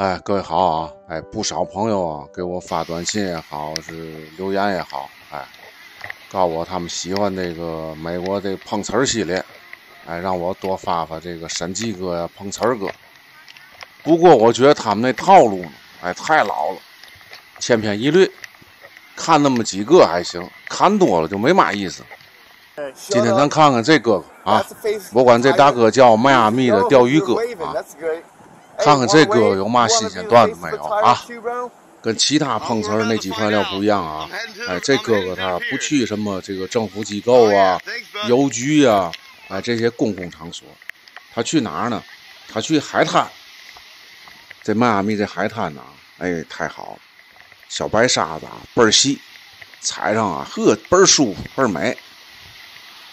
哎，各位好啊！哎，不少朋友啊给我发短信也好，是留言也好，哎，告诉我他们喜欢这个美国这碰瓷儿系列，哎，让我多发发这个审计哥呀、碰瓷儿哥。不过我觉得他们那套路呢，哎，太老了，千篇一律，看那么几个还行，看多了就没嘛意思。今天咱看看这哥哥啊，我管这大哥叫迈阿密的钓鱼哥啊。看看这哥有嘛新鲜段子没有啊？跟其他碰瓷儿那几块料不一样啊！哎，这哥哥他不去什么这个政府机构啊、邮局啊，哎这些公共场所，他去哪儿呢？他去海滩。这迈阿密这海滩呐，哎太好了，小白沙子啊倍儿细，踩上啊呵倍儿舒服倍儿美。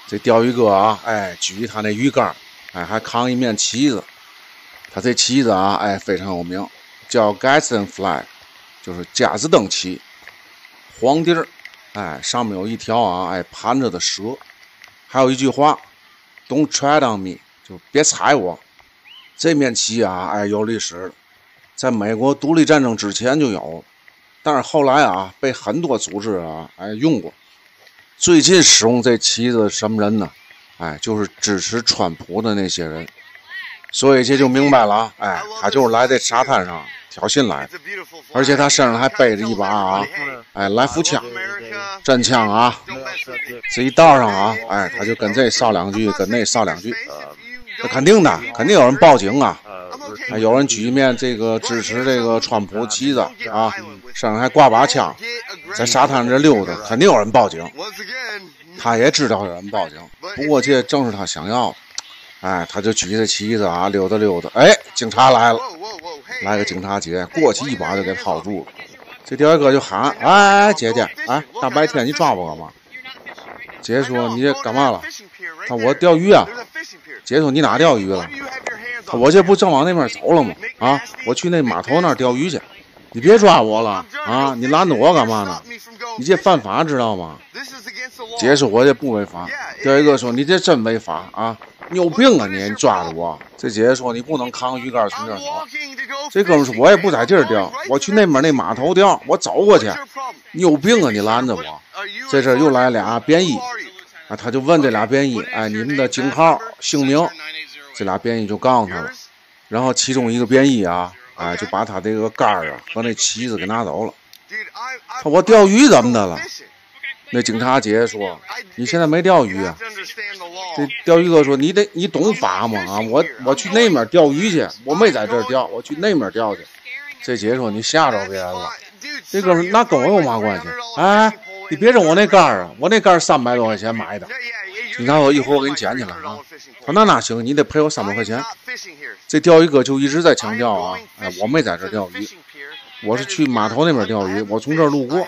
这钓鱼哥啊，哎举他那鱼竿，哎还扛一面旗子。他这旗子啊，哎，非常有名，叫 Gadsden Flag，就是加斯登旗，黄底儿，哎，上面有一条啊，哎，盘着的蛇，还有一句话，Don't tread on me，就别踩我。这面旗啊，哎，有历史，在美国独立战争之前就有，但是后来啊，被很多组织啊，哎，用过。最近使用这旗子什么人呢？哎，就是支持川普的那些人。所以这就明白了啊，哎，他就是来这沙滩上挑衅来，而且他身上还背着一把啊，哎，来福枪，真枪啊，这一道上啊，哎，他就跟这唠两句，跟那唠两句，那肯定的，肯定有人报警啊，有人举一面这个支持这个川普旗子啊，身上还挂把枪，在沙滩这溜达，肯定有人报警，他也知道有人报警，不过这正是他想要的。哎，他就举着旗子啊，溜达溜达。哎，警察来了，来个警察姐，过去一把就给薅住了。这钓鱼哥就喊：“哎，哎姐姐，哎，大白天你抓我干嘛？”姐姐说：“你这干嘛了？”他我钓鱼啊。姐说：“你哪钓鱼了？”他我这不正往那边走了吗？啊，我去那码头那儿钓鱼去。你别抓我了啊！你拦着我干嘛呢？你这犯法知道吗？姐说：“我这不违法。”钓鱼哥说：“你这真违法啊！”你有病啊你！你抓着我！这姐姐说你不能扛鱼竿从这儿走。这哥们说我也不在这儿钓，我去那边那码头钓，我走过去。你有病啊你拦着我！这阵又来俩便衣，啊他就问这俩便衣，哎你们的警号姓名？这俩便衣就告诉他了。然后其中一个便衣啊，哎就把他这个杆儿啊和那旗子给拿走了。他我钓鱼怎么的了？那警察姐姐说：“你现在没钓鱼啊？”这钓鱼哥说：“你得你懂法吗？啊，我我去那面钓鱼去，我没在这儿钓，我去那面钓去。”这姐说：“你吓着别人了。”这哥们那跟我有嘛关系？哎，你别扔我那杆儿啊！我那杆儿三百多块钱买的。警察说：“一会儿我给你捡起来啊。”他说：“那哪行？你得赔我三百块钱。”这钓鱼哥就一直在强调啊：“哎，我没在这儿钓鱼。”我是去码头那边钓鱼，我从这儿路过，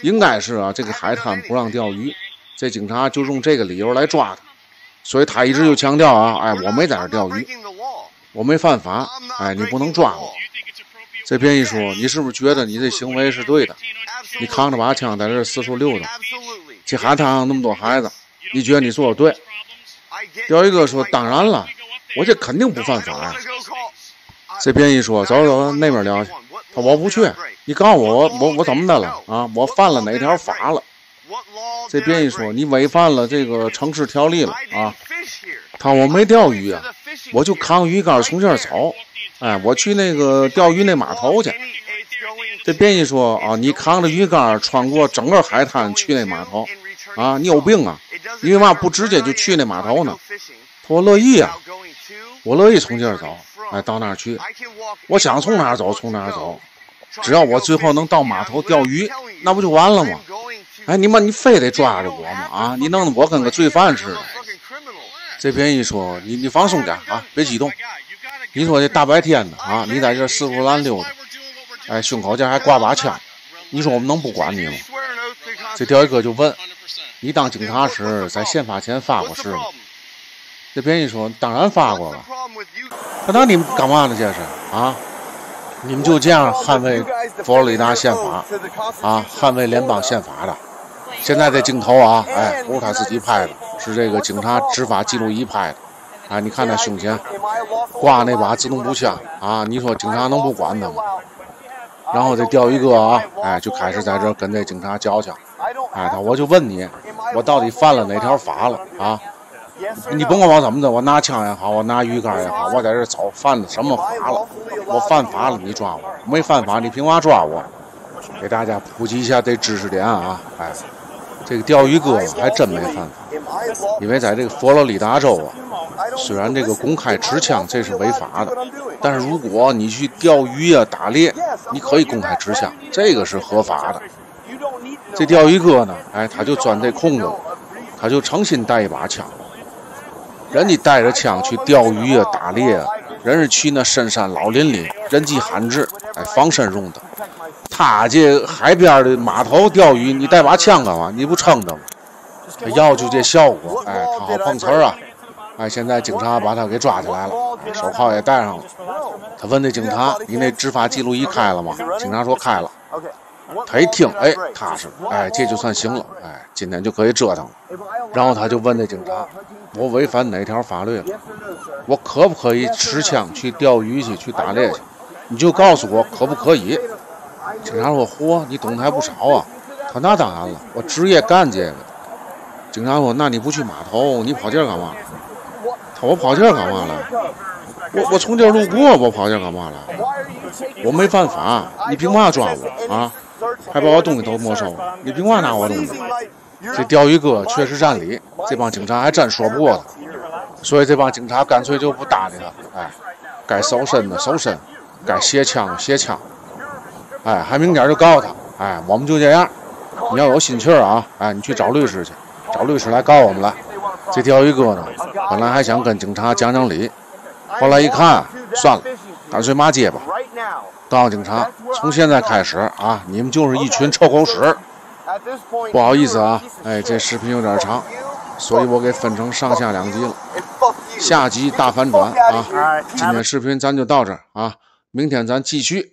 应该是啊，这个海滩不让钓鱼，这警察就用这个理由来抓他，所以他一直就强调啊，哎，我没在这钓鱼，我没犯法，哎，你不能抓我。这便衣说，你是不是觉得你这行为是对的？你扛着把枪在这四处溜达，这海滩上那么多孩子，你觉得你做的对？钓鱼哥说，当然了，我这肯定不犯法呀。这便衣说，走走，那边聊去。他我不去，你告诉我我我怎么的了啊？我犯了哪条法了？这便衣说你违反了这个城市条例了啊！他我没钓鱼啊，我就扛鱼竿从这儿走，哎，我去那个钓鱼那码头去。这便衣说啊，你扛着鱼竿穿过整个海滩去那码头啊？你有病啊？你为嘛不直接就去那码头呢？他我乐意啊，我乐意从这儿走。哎，到那儿去，我想从哪儿走从哪儿走，只要我最后能到码头钓鱼，那不就完了吗？哎，你妈，你非得抓着我吗？啊，你弄得我跟个罪犯似的。这便衣说：“你你放松点啊，别激动。你说这大白天的啊，你在这四处乱溜达，哎，胸口这还挂把枪，你说我们能不管你吗？”这钓鱼哥就问：“你当警察时在宪法前发过誓吗？”这便衣说：“当然发过了。”他那你们干嘛呢？这是啊？你们就这样捍卫佛罗里达宪法啊？捍卫联邦宪法的？现在这镜头啊，哎，不是他自己拍的，是这个警察执法记录仪拍的哎，你看他胸前挂那把自动步枪啊，你说警察能不管他吗？然后这钓鱼哥啊，哎，就开始在这跟这警察交枪，哎，他我就问你，我到底犯了哪条法了啊？你甭管我怎么的，我拿枪也好，我拿鱼竿也好，我在这走，犯了什么法了？我犯法了，你抓我；没犯法，你凭嘛抓我？给大家普及一下这知识点啊！哎，这个钓鱼哥还真没犯法，因为在这个佛罗里达州啊，虽然这个公开持枪这是违法的，但是如果你去钓鱼啊、打猎，你可以公开持枪，这个是合法的。这钓鱼哥呢，哎，他就钻这空子，他就诚心带一把枪。人家带着枪去钓鱼啊、打猎啊，人是去那深山老林里，人迹罕至，哎，防身用的。他这海边的码头钓鱼，你带把枪干嘛？你不撑着吗？他要就这效果，哎，他好碰瓷儿啊！哎，现在警察把他给抓起来了，手铐也戴上了。他问那警察：“你那执法记录仪开了吗？”警察说：“开了。”他一听，哎，踏实，哎，这就算行了，哎，今天就可以折腾了。然后他就问那警察：“我违反哪条法律了？我可不可以持枪去钓鱼去，去打猎去？你就告诉我可不可以？”警察说：“嚯，你懂得还不少啊！”他那当然了，我职业干这个。警察说：“那你不去码头，你跑这儿干嘛？”他我跑这儿干嘛了？我我从这儿路过，我跑这儿干嘛了？我没犯法，你凭嘛抓我啊？还把我东西都没收了，你凭嘛拿我东西？这钓鱼哥确实占理，这帮警察还真说不过他，所以这帮警察干脆就不搭理他。哎，该搜身的搜身，该卸枪的卸枪。哎，还明点就告他。哎，我们就这样。你要有心气儿啊，哎，你去找律师去，找律师来告我们来。这钓鱼哥呢，本来还想跟警察讲讲理，后来一看，算了，干脆骂街吧。告诉警察，从现在开始啊，你们就是一群臭狗屎。不好意思啊，哎，这视频有点长，所以我给分成上下两集了。下集大反转啊！今天视频咱就到这啊，明天咱继续。